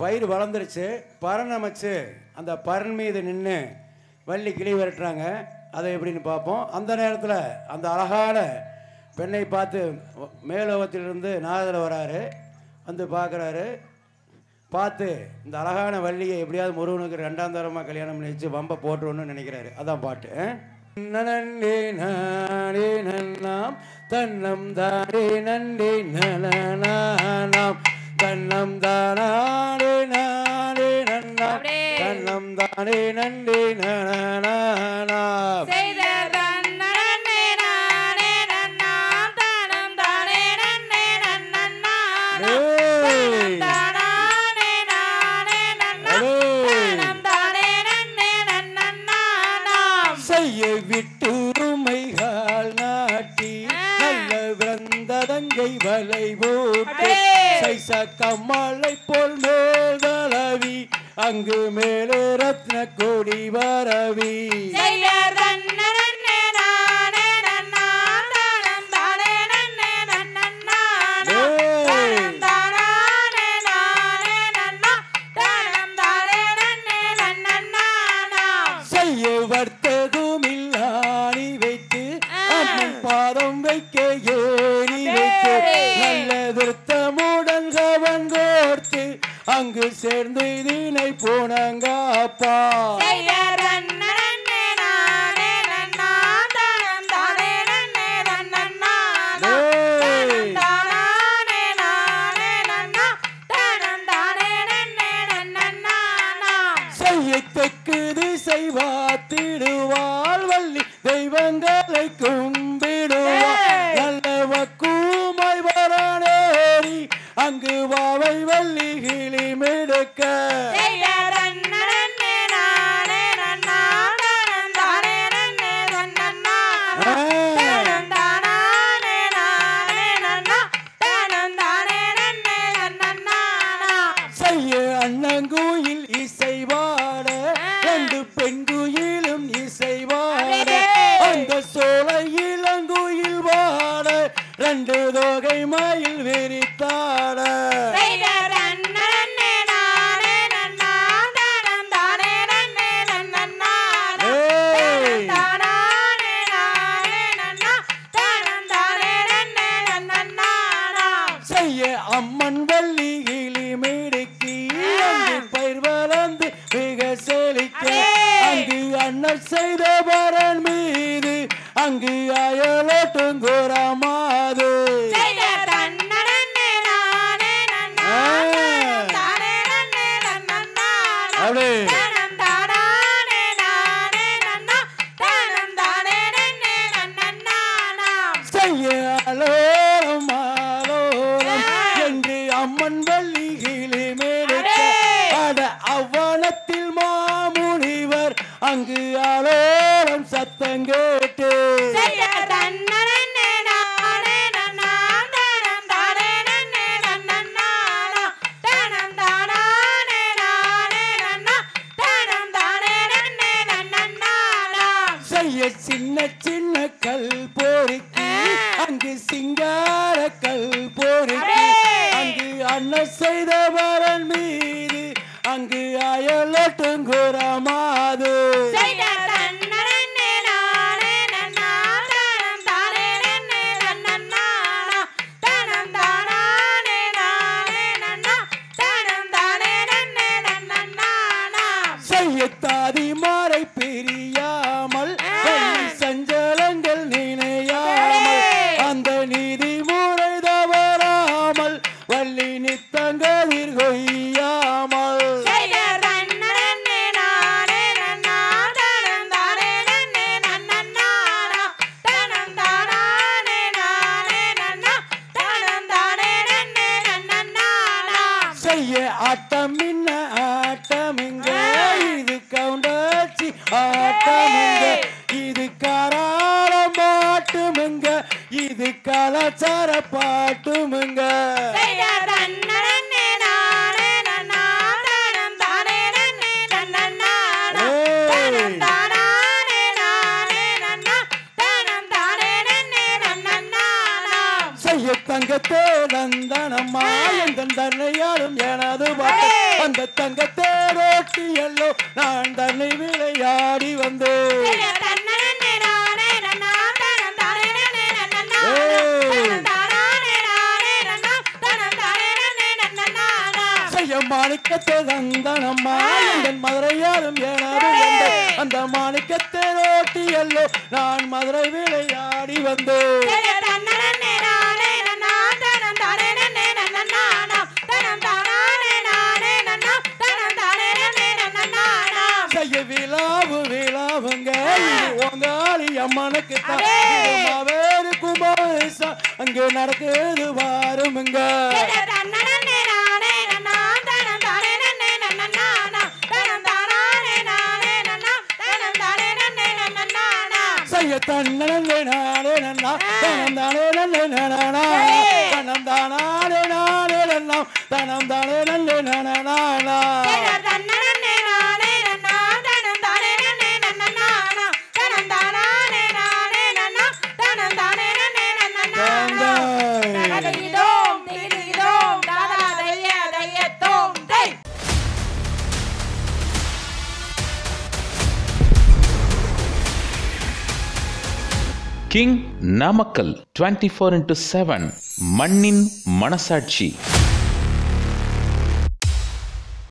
பயிர் வளர்ந்துருச்சு பரன் அமைச்சு அந்த பரண் மீது நின்று வள்ளி கிளி விரட்டுறாங்க. அதை எப்படின்னு பார்ப்போம். அந்த நேரத்தில் அந்த அழகான பெண்ணை பார்த்து மேலோகத்திலிருந்து நாதர் வராரு. வந்து பார்க்குறாரு. பார்த்து இந்த அழகான வள்ளியை எப்படியாவது முருகனுக்கு ரெண்டாம் தரமாக கல்யாணம் பண்ணி வச்சு வம்பை போட்டுருன்னு நினைக்கிறாரு. அதான் பாட்டு. நன்றி நானே நன்னாம். தன்னம் தானே நன்றி நலனானாம் தன்னம் தானே நன்றி நன்றி நானா விட்டுருமைகால் நாட்டி நல்ல விரந்ததங்கை வலை போட்டு சைச கம்மலை போல் நோ அங்கு மேலே ரத்ன கொடி வரவி அங்கு சேர்ந்து இதனை போனங்க அப்பா செய்யத்தக்கது செய்வாத்திடுவாள் வள்ளி தெய்வங்களை கொள் மலையில் விரித்தாட. அம்மன் வள்ளி இலி மிடுக்கி பயிர் வளர்ந்து மிக செழிக்க. அங்கு அண்ணர் செய்த வரன் மீது அங்கு அயலோட்டும் குரம சிங்கார கல் போருக்கு அங்கு அண்ணன் செய்த வரன் மீது அங்கு அயலட்டும் குரமாது. செய்யத்தாதி மாறை பெரிய ஐய ஆட்டமின்ன ஆட்டமிங்க இது கவுண்டாச்சி ஆட்டமிங்க இது கராள மாட்டுமிங்க இது கலாச்சார பாட்டுமிங்க செய்ய தங்கத்தே நந்தனம்மா எந்தன் தன்னையாலும் எனது பாட்டு அந்த தங்கத்தே ரோட்டி எல்லோ. நான் தன்னை விளையாடி வந்தேன். மாணிக்கத்தை தந்தனம்மா என் மதுரையாலும் எனது அந்த மாணிக்கத்தை ரோட்டி எல்லோ. நான் மதுரை விளையாடி வந்தேன். நன்னா தனம் தானே நன்னே நன்னா செய்ய தன்னே நானே நன்னா. தனம் தானே நன்னே நானா. தனம் தானே நானே நன்னா. தனம் தானே நன்னே நானா. King Namakkal twenty four into seven மண்ணின் மனசாட்சி.